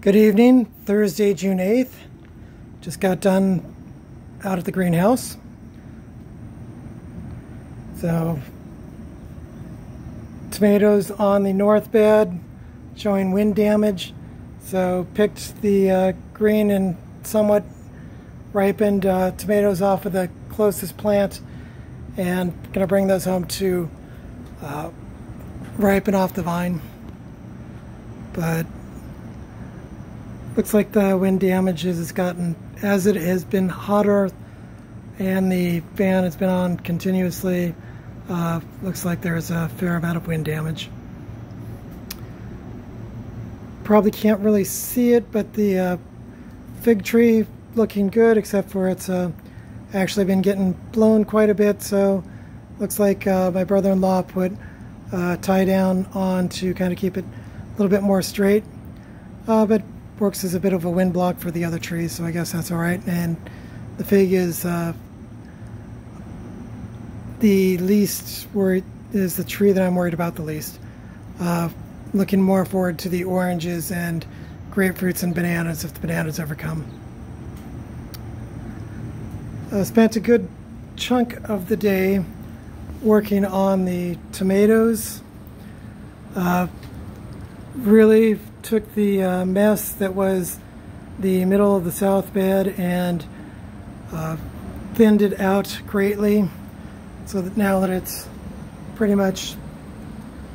Good evening, Thursday, June 8th. Just got done out at the greenhouse. So, tomatoes on the north bed showing wind damage. So, picked the uh, green and somewhat ripened uh, tomatoes off of the closest plant and gonna bring those home to uh, ripen off the vine. But looks like the wind damage has gotten, as it has been hotter and the fan has been on continuously, uh, looks like there's a fair amount of wind damage. Probably can't really see it, but the uh, fig tree looking good, except for it's uh, actually been getting blown quite a bit, so looks like uh, my brother-in-law put uh, tie down on to kind of keep it a little bit more straight. Uh, but works as a bit of a wind block for the other trees, so I guess that's all right. And the fig is uh, the least worried, is the tree that I'm worried about the least. Uh, looking more forward to the oranges and grapefruits and bananas if the bananas ever come. I spent a good chunk of the day working on the tomatoes. Uh, really took the uh, mess that was the middle of the south bed and uh, thinned it out greatly so that now that it's pretty much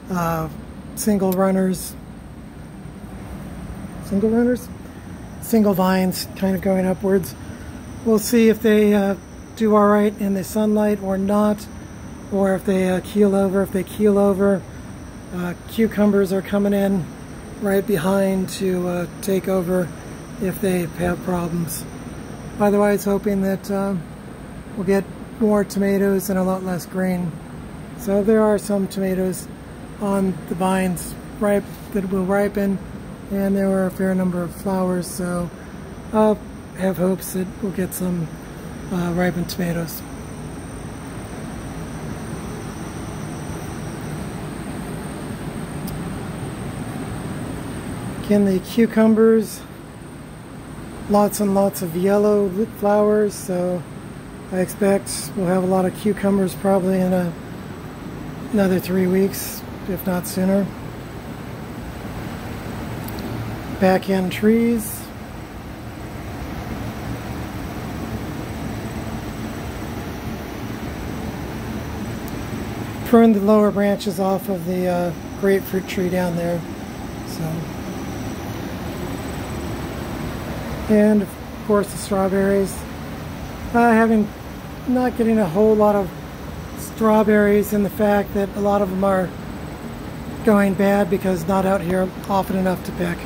uh, single runners single runners single vines kind of going upwards. We'll see if they uh, do all right in the sunlight or not or if they uh, keel over. If they keel over uh, cucumbers are coming in right behind to uh, take over if they have problems. Otherwise, hoping that uh, we'll get more tomatoes and a lot less green. So there are some tomatoes on the vines ripe that will ripen, and there are a fair number of flowers. So I'll have hopes that we'll get some uh, ripened tomatoes. Again, the cucumbers, lots and lots of yellow flowers, so I expect we'll have a lot of cucumbers probably in a, another three weeks, if not sooner. Back end trees. Pruned the lower branches off of the uh, grapefruit tree down there. So and of course the strawberries. Uh, having not getting a whole lot of strawberries and the fact that a lot of them are going bad because not out here often enough to pick.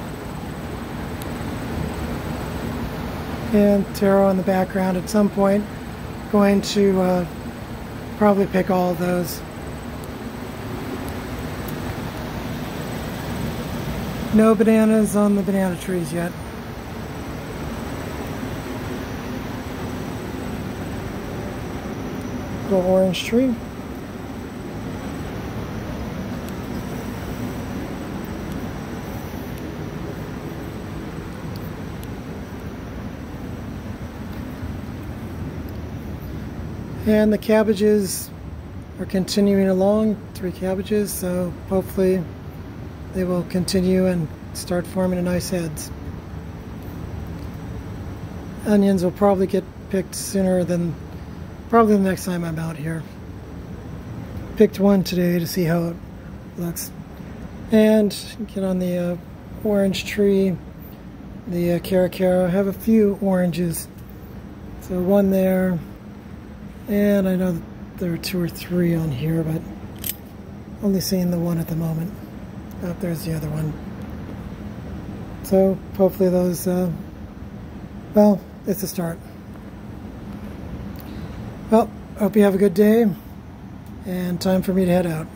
And taro in the background at some point going to uh, probably pick all of those. No bananas on the banana trees yet. Little orange tree. And the cabbages are continuing along, three cabbages, so hopefully they will continue and start forming nice heads. Onions will probably get picked sooner than Probably the next time I'm out here. Picked one today to see how it looks. And get on the uh, orange tree, the uh, Cara Cara. I have a few oranges. So one there. And I know there are two or three on here, but only seeing the one at the moment. Oh, there's the other one. So hopefully those, uh, well, it's a start. Hope you have a good day and time for me to head out.